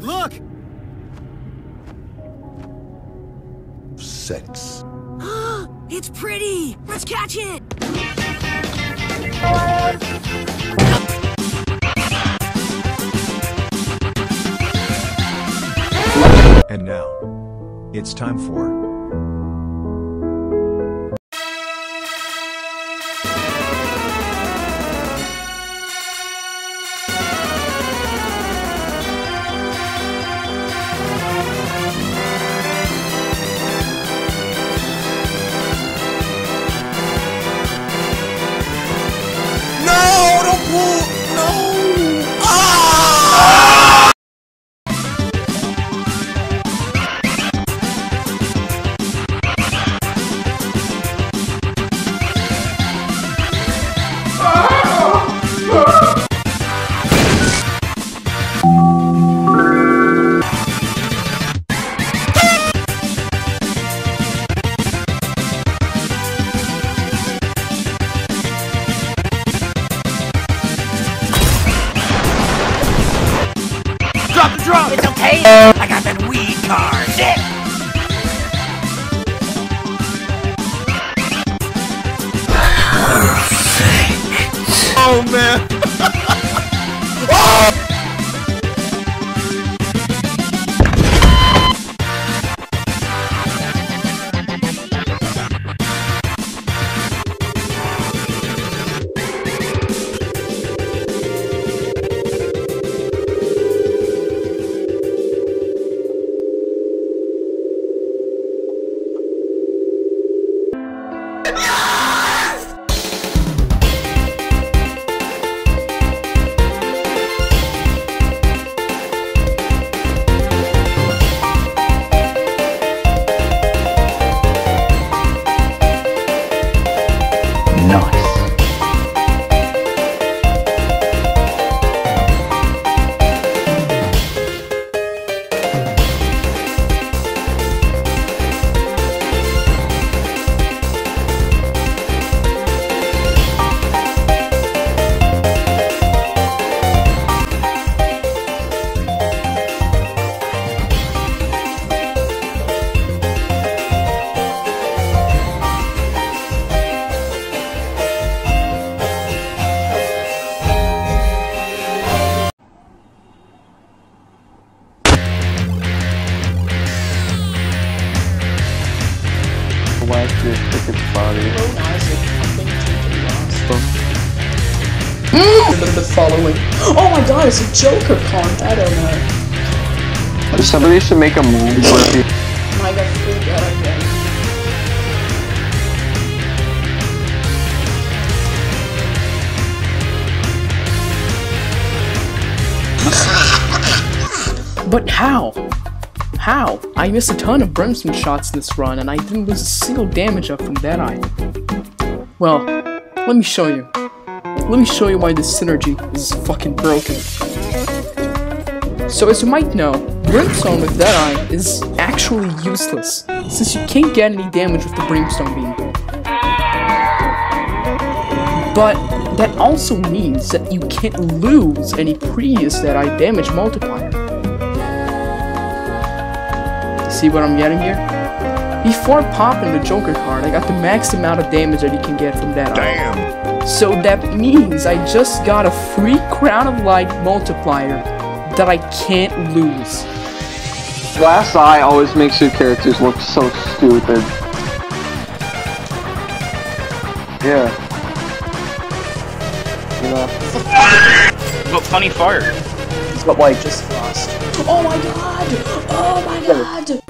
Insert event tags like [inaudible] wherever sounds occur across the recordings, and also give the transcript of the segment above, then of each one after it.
Look! Sex. [gasps] it's pretty! Let's catch it! And now, it's time for No! Man! Following. Oh my god, it's a Joker con. I don't know. Somebody should make a movie where he I got freaked out again. But how? How? I missed a ton of brimstone shots in this run, and I didn't lose a single damage up from that eye. Well, let me show you. Let me show you why this synergy is fucking broken. So as you might know, Brimstone with that eye is actually useless, since you can't get any damage with the Brimstone beam. But that also means that you can't lose any previous Deadeye damage multiplier. See what I'm getting here? Before popping the Joker card, I got the max amount of damage that you can get from Deadeye. Damn! So that means I just got a free Crown of Light multiplier that I can't lose. Glass Eye always makes your characters look so stupid. Yeah. You know, But funny fart. But like just frost. Oh my god! Oh my god!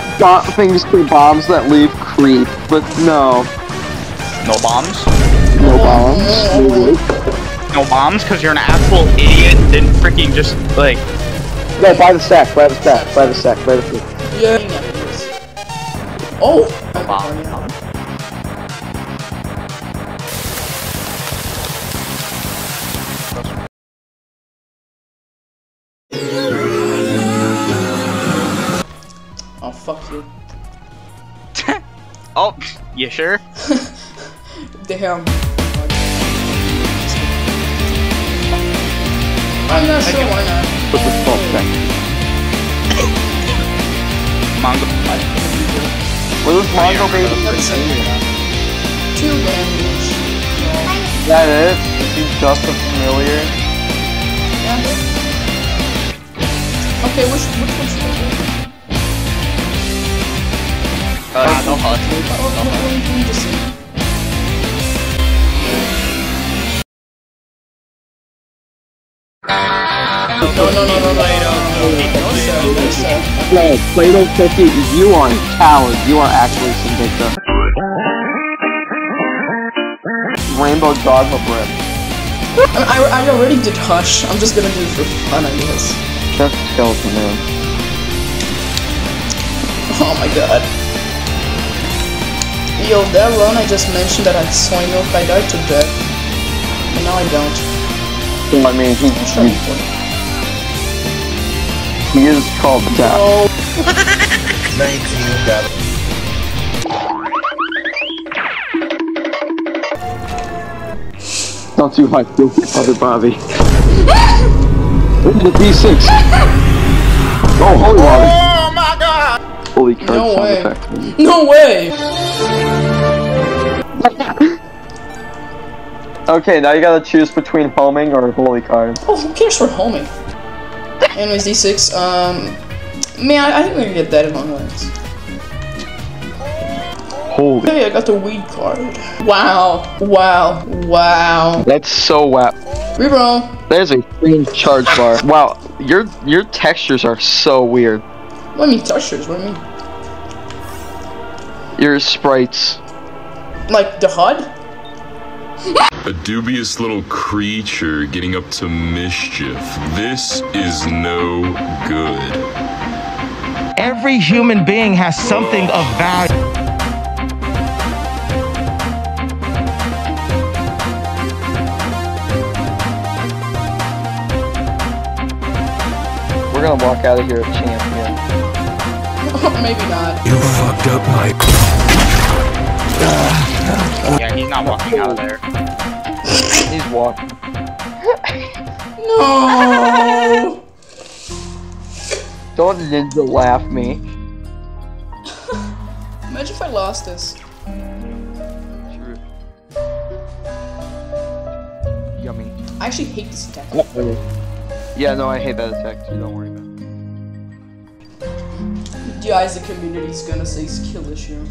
Got, got things for bombs that leave creep, but no. No bombs? No bombs. No. No bombs? Because you're an actual idiot. Didn't freaking just, like, No, buy the stack, buy the stack, buy the stack, buy the stack. Yeah. Oh! bomb. You. [laughs] Oh, you sure? [laughs] Damn. I'm not sure why not. With the salt check. Manga. Well, this Mongo baby. Let's see. Two damage. Well, That it? Is he just a familiar? yeah. Okay, which which one 呃，都好，都好。No, no, no, no, no, no, Plato 50, you are a coward. You are actually some victim. Rainbow Dogma Brim. I, I already did Hush. I'm just gonna do it for fun, I guess. Skeleton [laughs] man. Oh my god. Yo, that run I just mentioned that I saw milk, I died to death. And now I don't. I mean, he, Sure. he, he is called Death. [laughs] Oh, 19 got Not too high, feel other Bobby. Into the D6. Oh, holy oh water. Oh my god! Holy card No sound way. effect. no way! [laughs] Okay, now you gotta choose between homing or holy card. Oh, who cares for homing? Anyways, D6, um... Man, I, I think we're gonna get that in long legs. Holy. Hey, I got the weed card. Wow. Wow. Wow. That's so wet. Reroll. There's a green charge bar. Wow, your your textures are so weird. What do you mean textures? What do you mean? Your sprites. Like the HUD? A dubious little creature getting up to mischief. This is no good. Every human being has something of value. We're gonna walk out of here a champion. [laughs] Maybe not. You fucked up, Mike. Yeah, he's not walking out of there. He's walking. [laughs] No! Don't ninja laugh me. [laughs] Imagine if I lost this. True. Yummy. I actually hate this attack. Yeah, no, I hate that attack too. Don't worry about it. You guys, the community's gonna say it's kill issue.